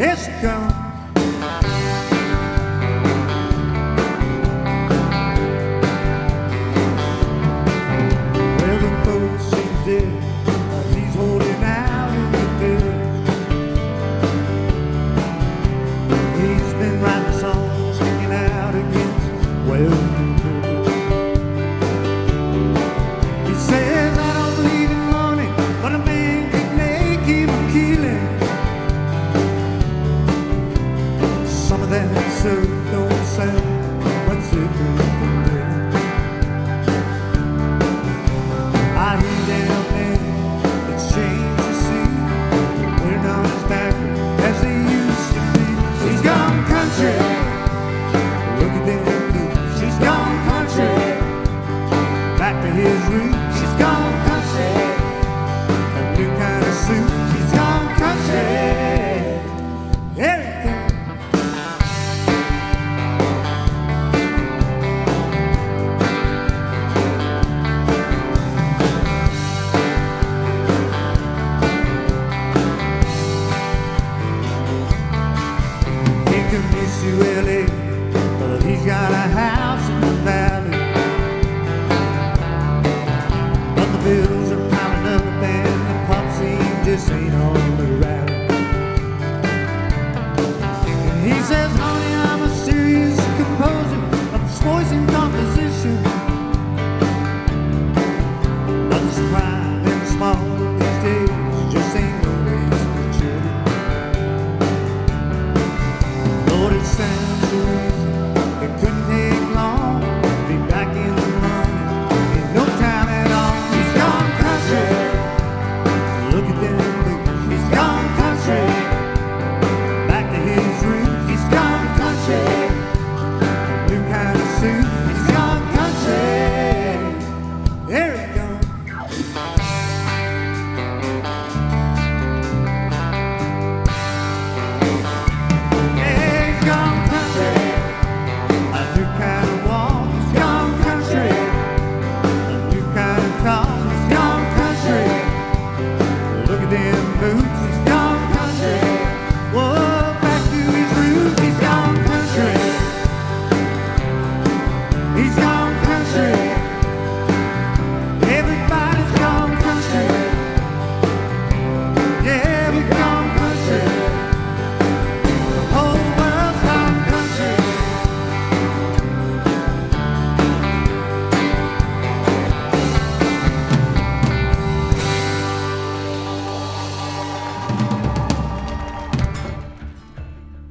It's coming. Macy Willie, but he's got a house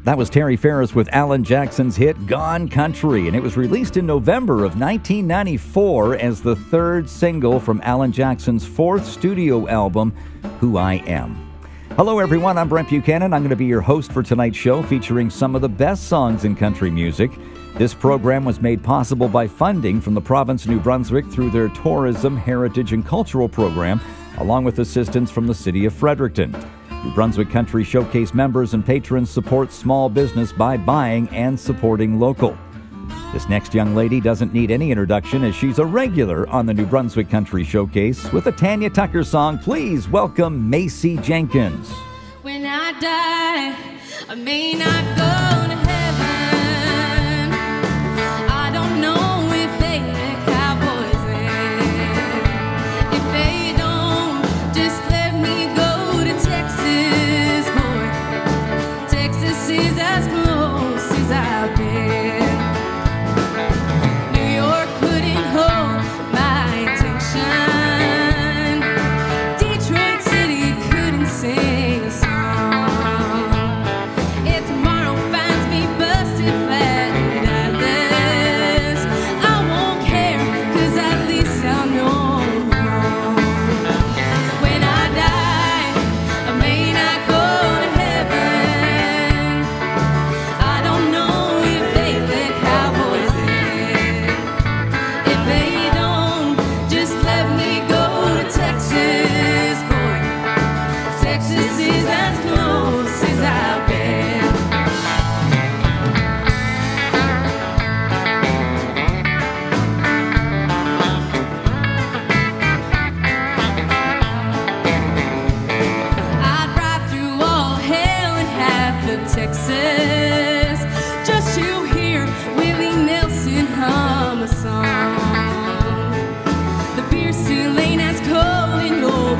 That was Terry Ferris with Alan Jackson's hit Gone Country, and it was released in November of 1994 as the third single from Alan Jackson's fourth studio album, Who I Am. Hello, everyone. I'm Brent Buchanan. I'm going to be your host for tonight's show featuring some of the best songs in country music. This program was made possible by funding from the province of New Brunswick through their tourism, heritage, and cultural program, along with assistance from the city of Fredericton. New Brunswick Country Showcase members and patrons support small business by buying and supporting local. This next young lady doesn't need any introduction as she's a regular on the New Brunswick Country Showcase. With a Tanya Tucker song, please welcome Macy Jenkins. When I die, I may not go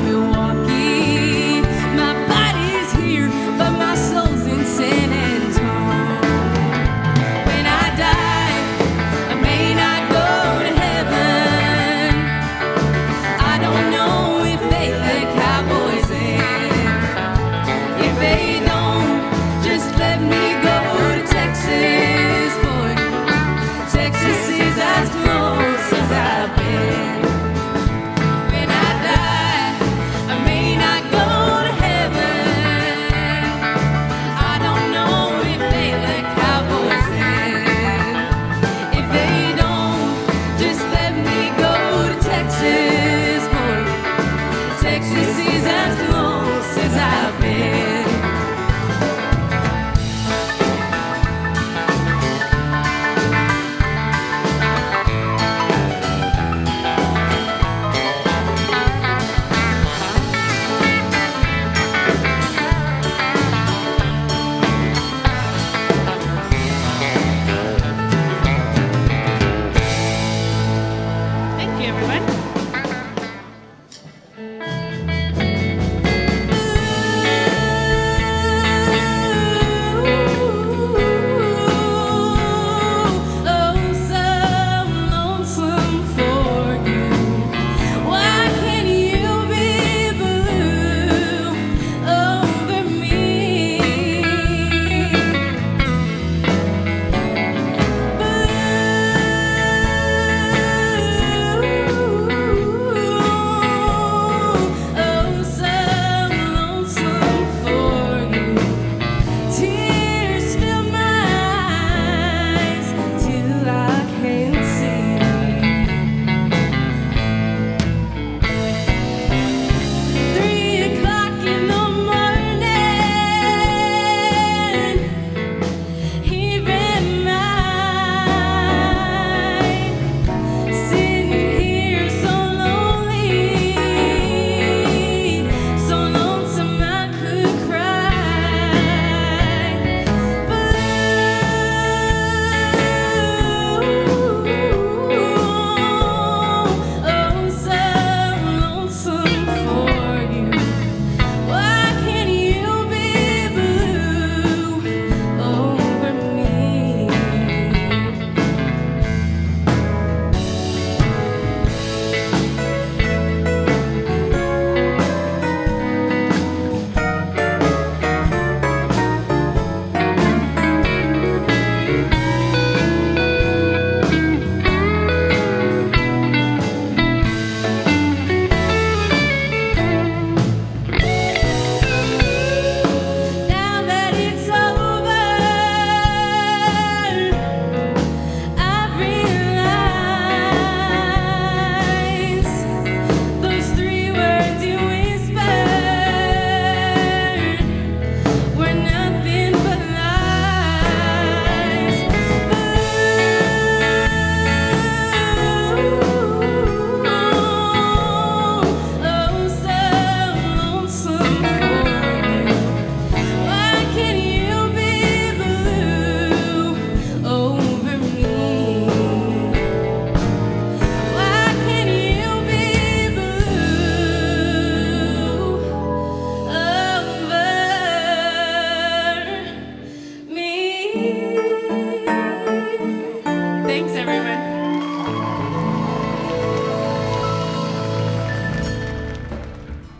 in old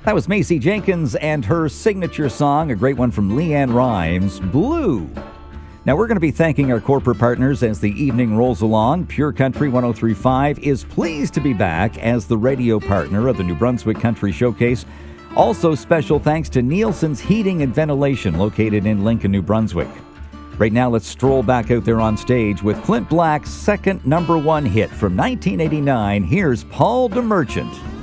That was Macy Jenkins and her signature song, a great one from LeAnn Rimes, Blue. Now, we're going to be thanking our corporate partners as the evening rolls along. Pure Country 1035 is pleased to be back as the radio partner of the New Brunswick Country Showcase. Also, special thanks to Nielsen's Heating and Ventilation, located in Lincoln, New Brunswick. Right now, let's stroll back out there on stage with Clint Black's second number one hit from 1989. Here's Paul DeMerchant.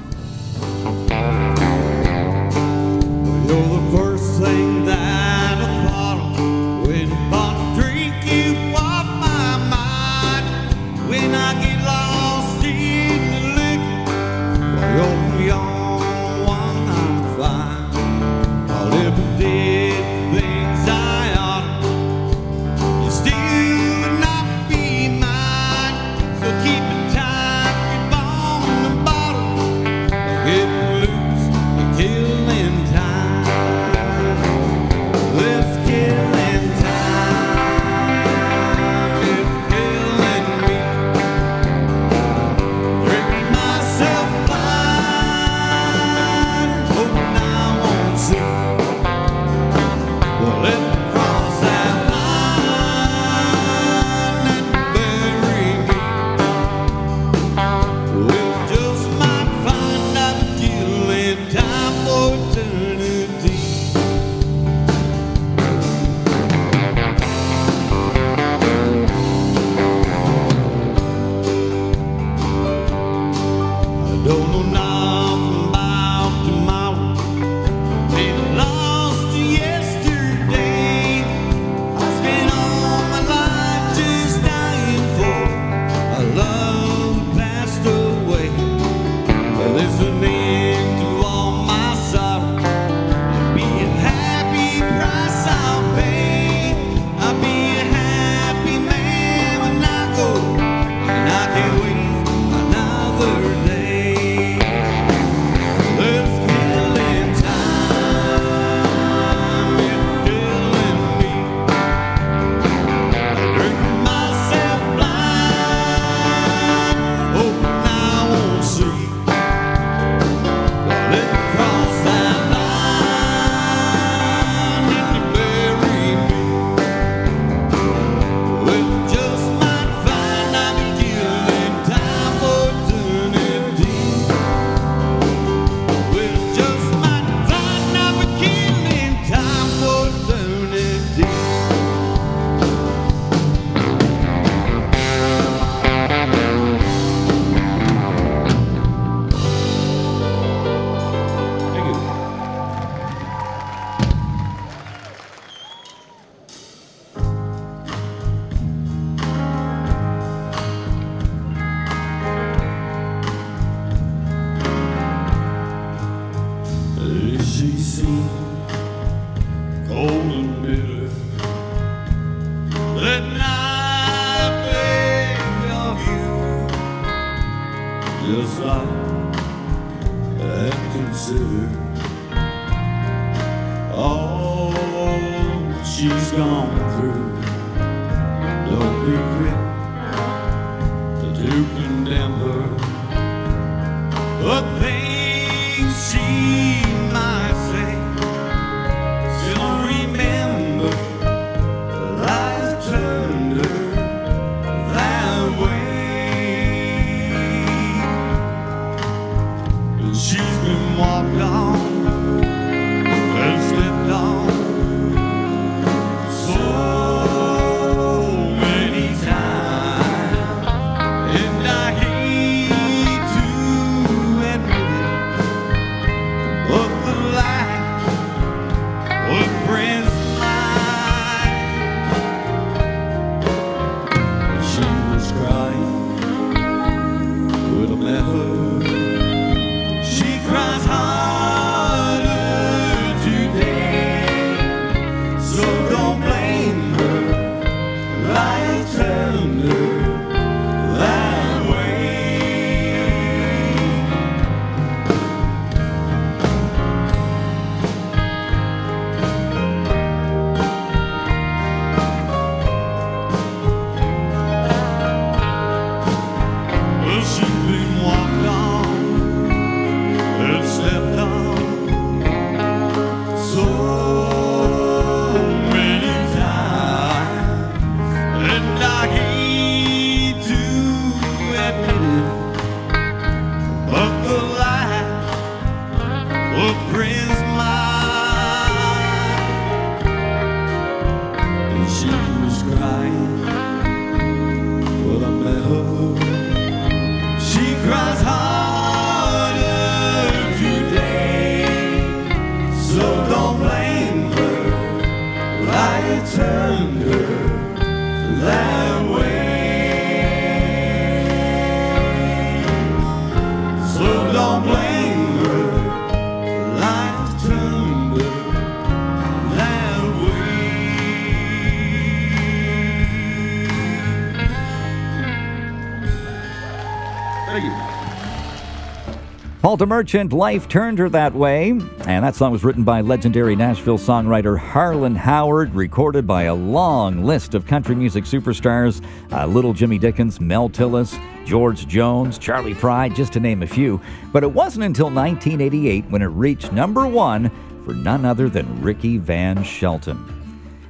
Paul DeMerchant, Life Turned Her That Way. And that song was written by legendary Nashville songwriter Harlan Howard, recorded by a long list of country music superstars uh, Little Jimmy Dickens, Mel Tillis, George Jones, Charley Pride, just to name a few. But it wasn't until 1988 when it reached number one for none other than Ricky Van Shelton.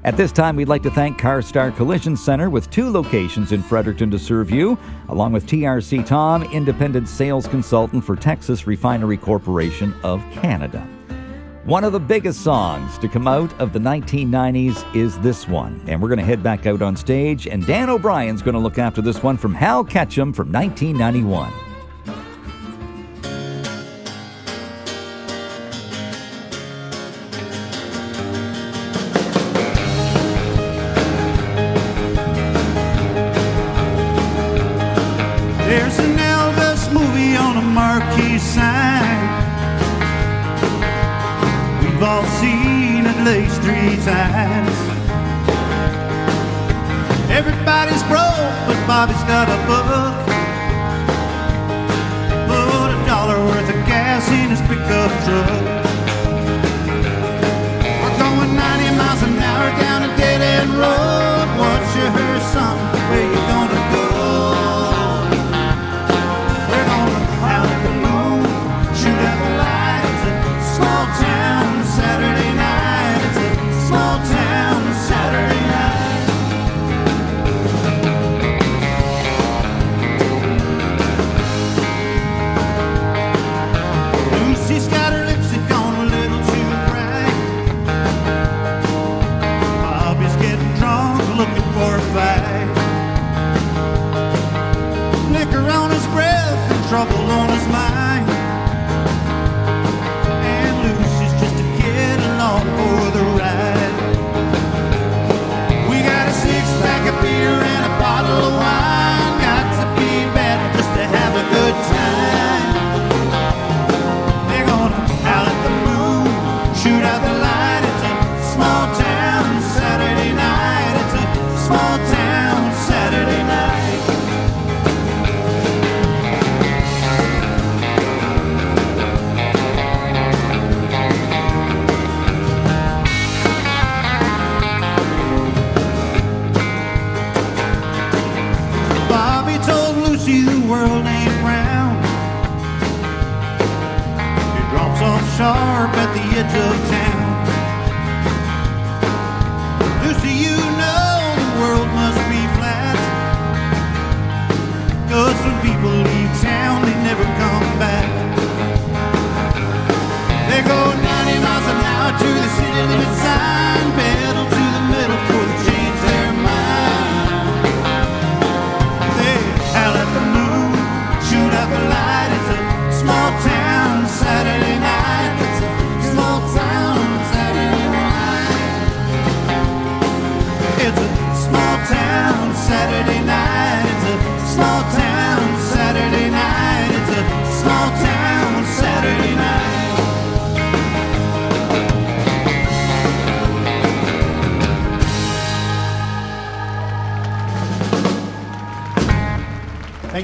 At this time, we'd like to thank CarStar Collision Center with two locations in Fredericton to serve you, along with TRC Tom, independent sales consultant for Texas Refinery Corporation of Canada. One of the biggest songs to come out of the 1990s is this one. And we're going to head back out on stage, and Dan O'Brien's going to look after this one from Hal Ketchum from 1991.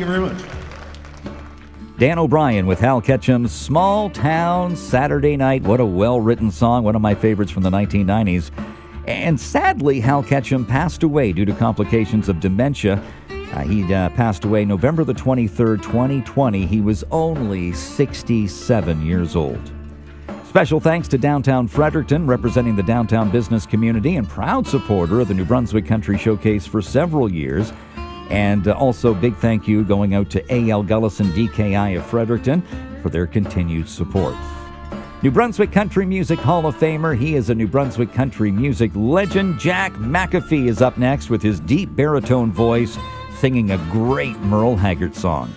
You very much. Dan O'Brien with Hal Ketchum's Small Town Saturday Night. What a well written song, one of my favorites from the 1990s. And sadly, Hal Ketchum passed away due to complications of dementia. Uh, he uh, passed away November the 23rd, 2020. He was only 67 years old. Special thanks to Downtown Fredericton, representing the downtown business community and proud supporter of the New Brunswick Country Showcase for several years. And uh, also, big thank you going out to A.L. Gullison DKI of Fredericton for their continued support. New Brunswick Country Music Hall of Famer, he is a New Brunswick country music legend. Jack McAfee is up next with his deep baritone voice singing a great Merle Haggard song.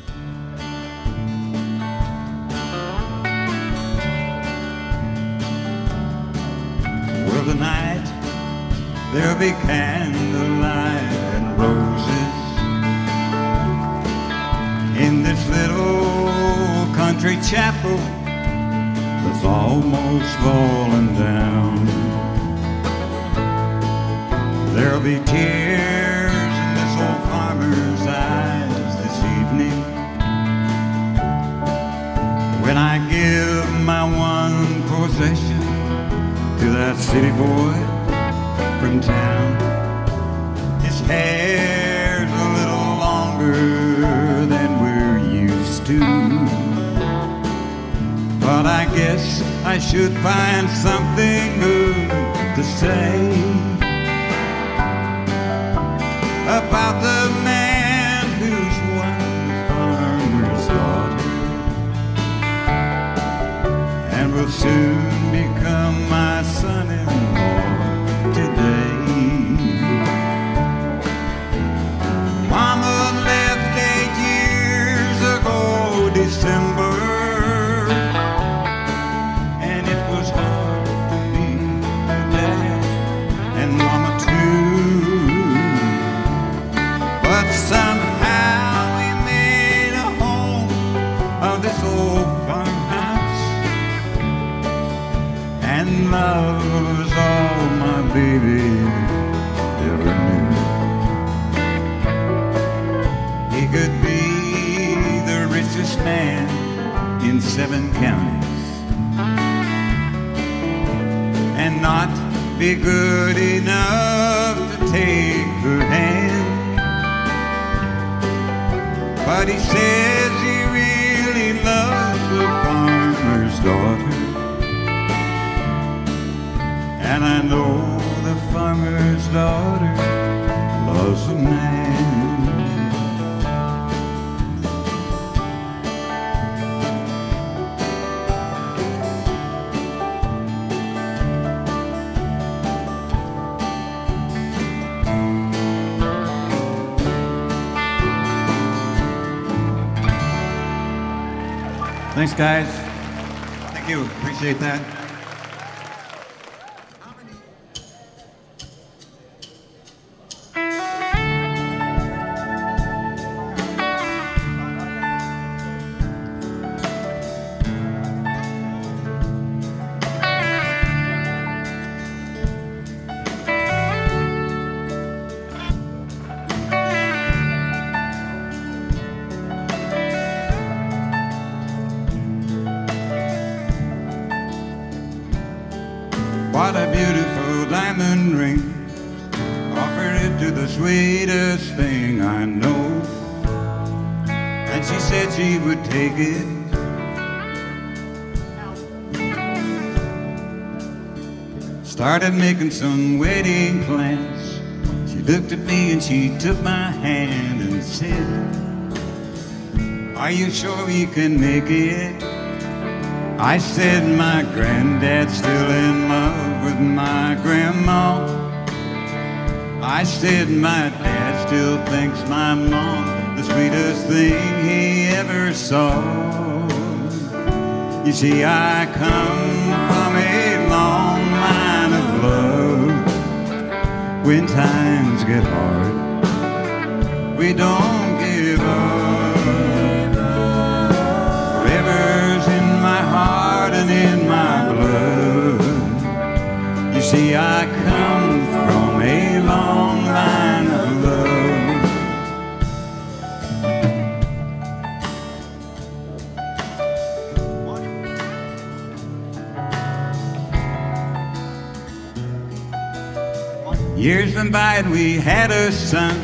Well, tonight there'll be in this little country chapel that's almost fallen down. There'll be tears in this old farmer's eyes this evening when I give my one possession to that city boy from town. His hair's to. But I guess I should find something good to say about the man whose wife's farmer's daughter and will soon become my son-in-law Thanks, guys. Thank you. Appreciate that. Started making some wedding plans. She looked at me and she took my hand and said, Are you sure you can make it? I said my granddad's still in love with my grandma. I said my dad still thinks my mom the sweetest thing he ever saw. You see, I come When times get hard, we don't give up. Rivers in my heart and in my blood. You see, I come from a long line Years went by and we had a son.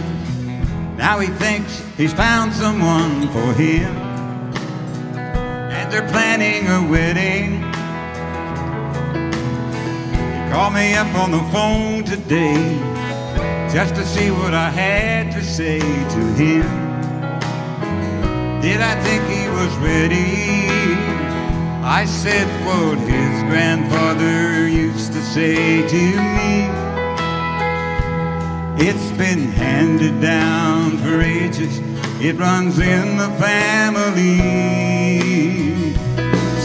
Now he thinks he's found someone for him and they're planning a wedding. He called me up on the phone today just to see what I had to say to him. Did I think he was ready? I said what his grandfather used to say to me. It's been handed down for ages. It runs in the family.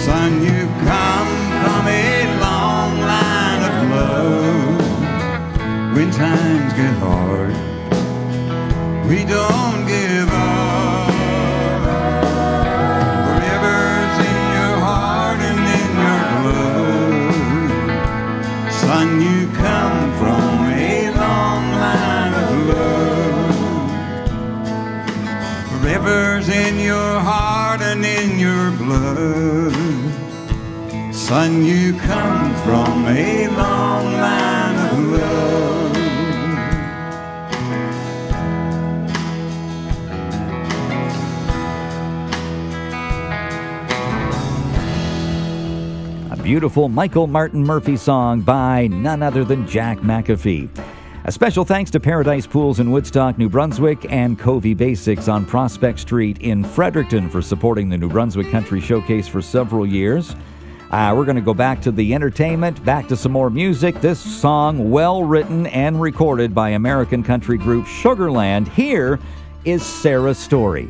Son, you come from a long line of love. When times get hard, we don't Son, you come from a long line of love. A beautiful Michael Martin Murphey song by none other than Jack McAfee. A special thanks to Paradise Pools in Woodstock, New Brunswick, and Covey Basics on Prospect Street in Fredericton for supporting the New Brunswick Country Showcase for several years. Uh, we're going to go back to the entertainment, back to some more music. This song, well written and recorded by American country group Sugarland. Here is Sarah's story.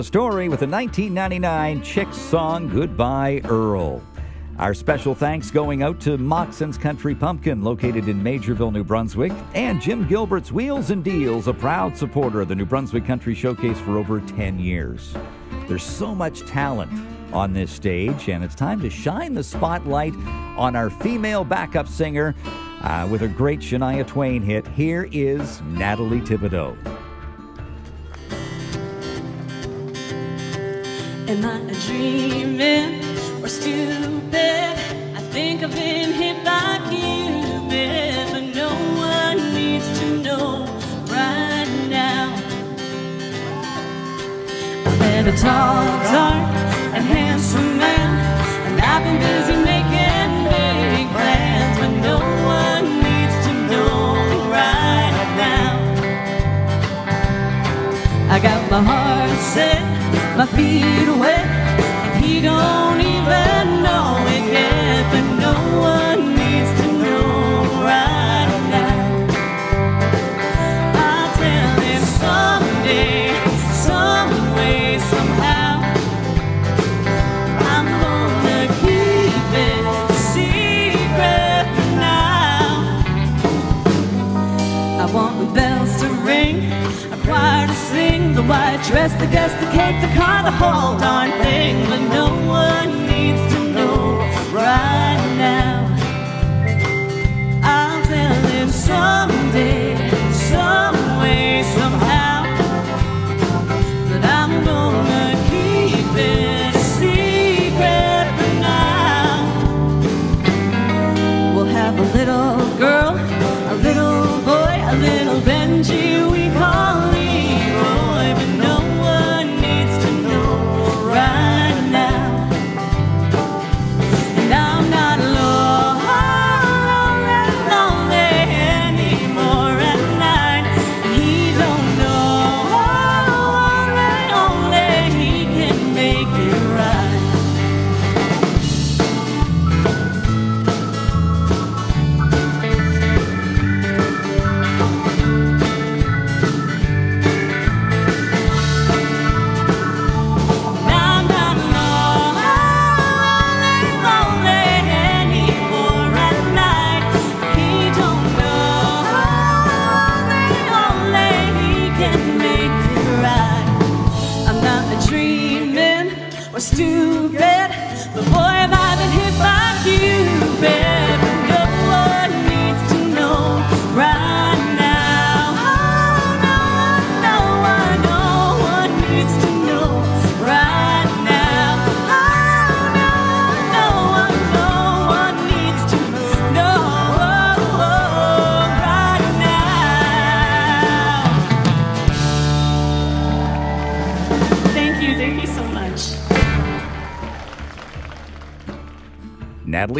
Sarah Story with the 1999 Chicks song Goodbye Earl. Our special thanks going out to Moxon's Country Pumpkin, located in Maugerville, New Brunswick, and Jim Gilbert's Wheels and Deals, a proud supporter of the New Brunswick Country Showcase for over 10 years. There's so much talent on this stage, and it's time to shine the spotlight on our female backup singer uh, with a great Shania Twain hit. Here is Natalie Thibodeau. Am I dreaming or stupid? I think I've been hit by Cupid, but no one needs to know right now. I met a tall, dark, and handsome man, mas viro. Eh? Dress, the guest, the cake, the car, the whole darn thing. But no one needs to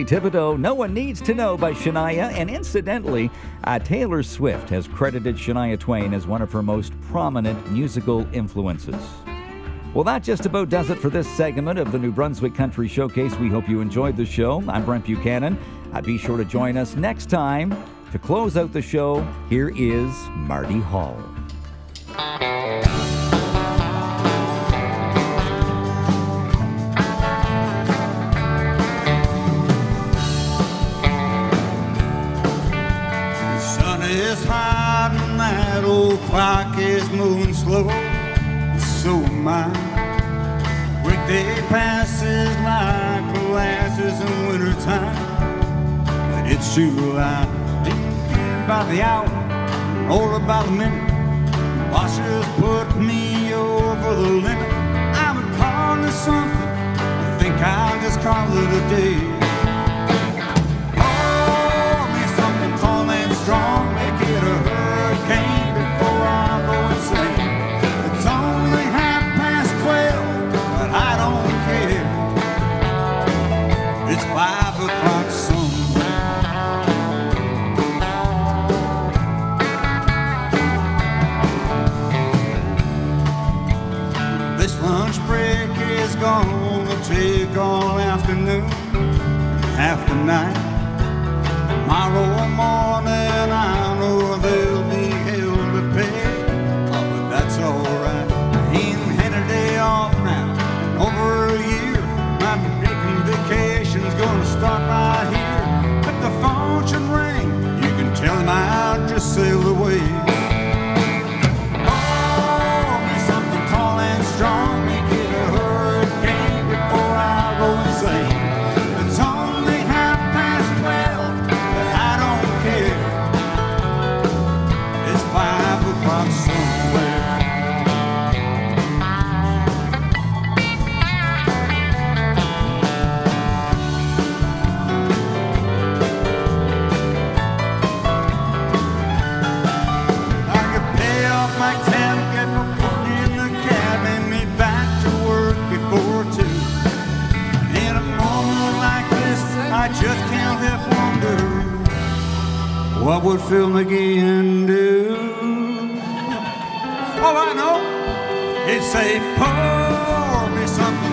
Natalie Thibodeau, No One Needs to Know by Shania. And incidentally, uh, Taylor Swift has credited Shania Twain as one of her most prominent musical influences. Well, that just about does it for this segment of the New Brunswick Country Showcase. We hope you enjoyed the show. I'm Brent Buchanan. Uh, be sure to join us next time. To close out the show, here is Marty Hall. Clock is moving slow. So am I. Weekday passes like molasses in wintertime. But it's true, I care about the hour, or about the minute. Just put me over the limit. I'm calling something. I think I'll just call it a day. Take all afternoon, the night. Tomorrow Phil McGee and do. All I know is say, pour me some.